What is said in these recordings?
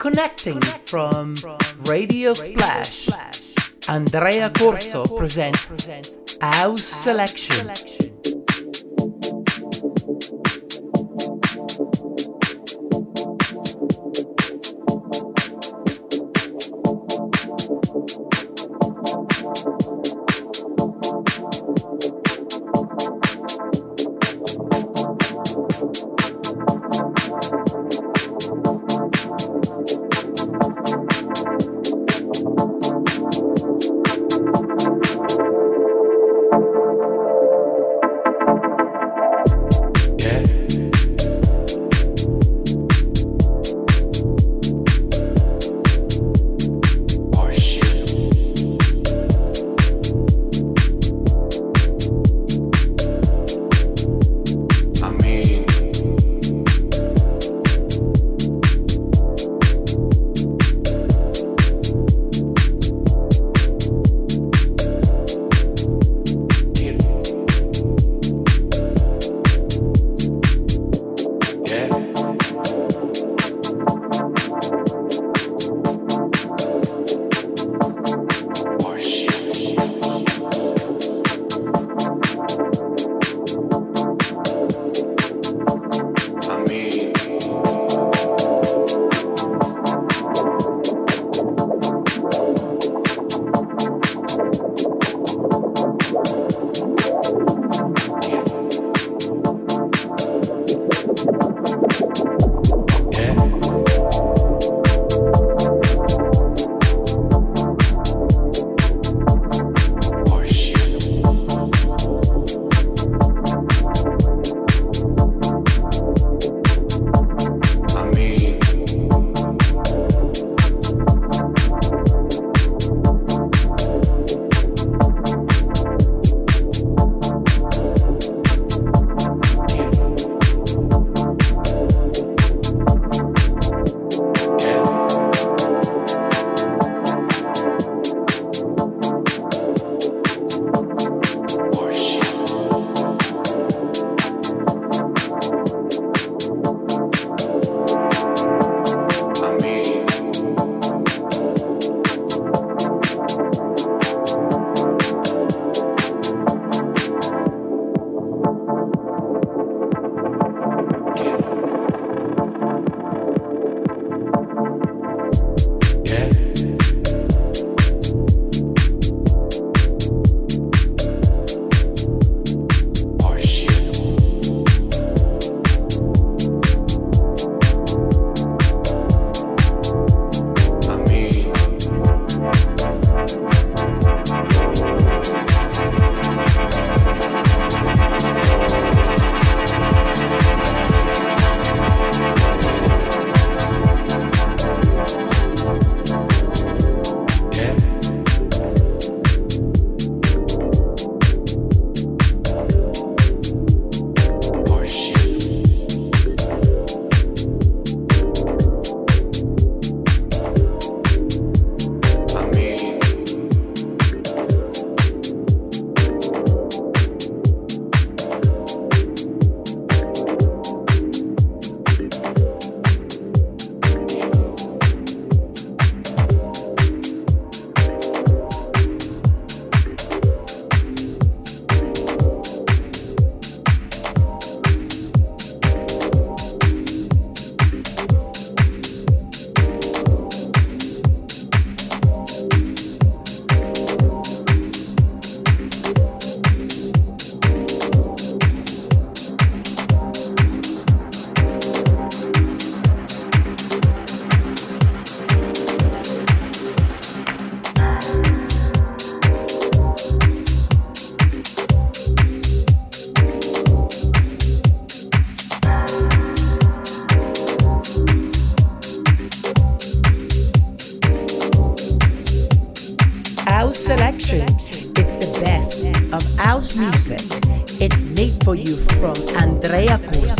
Connecting from Radio Splash, Andrea Corso presents House Selection. from Andrea Cruz.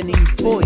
Spinning for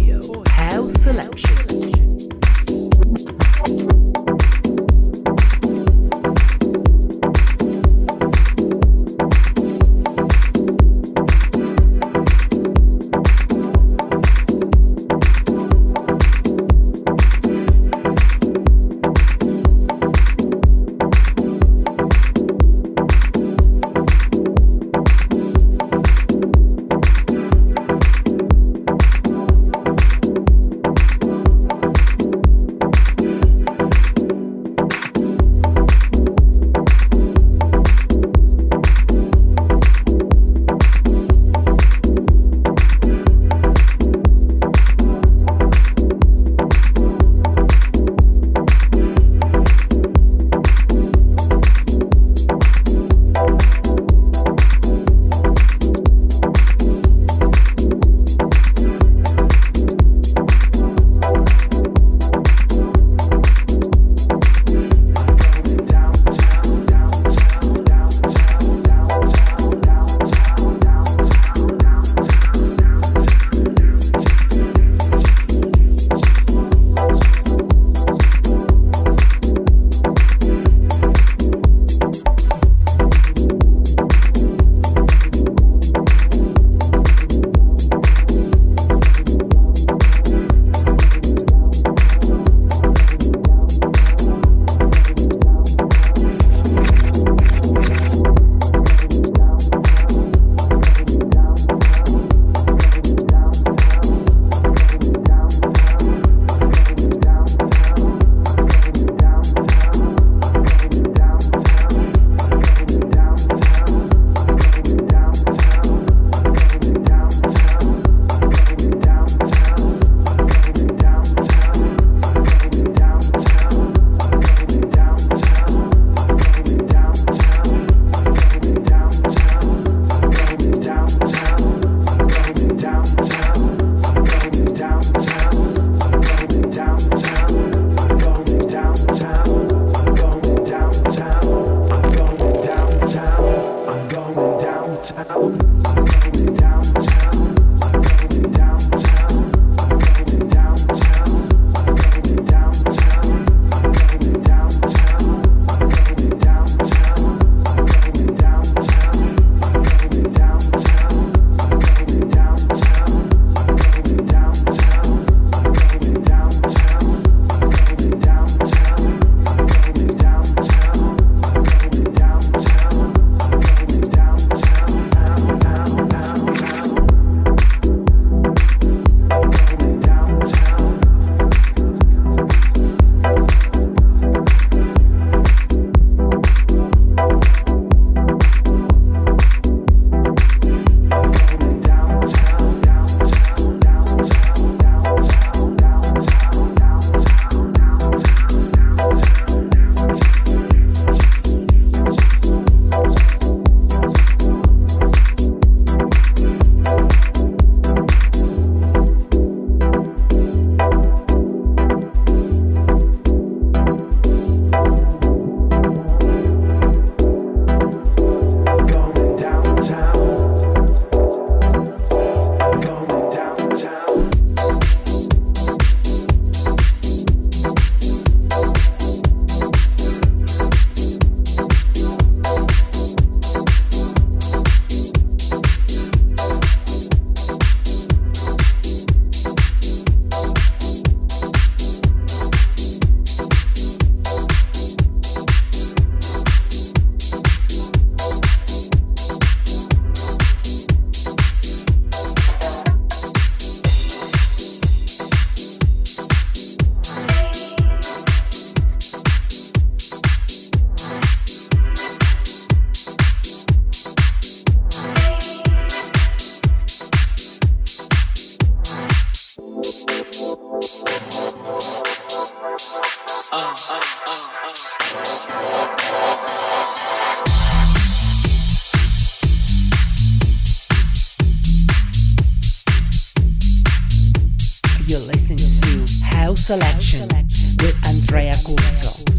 故事。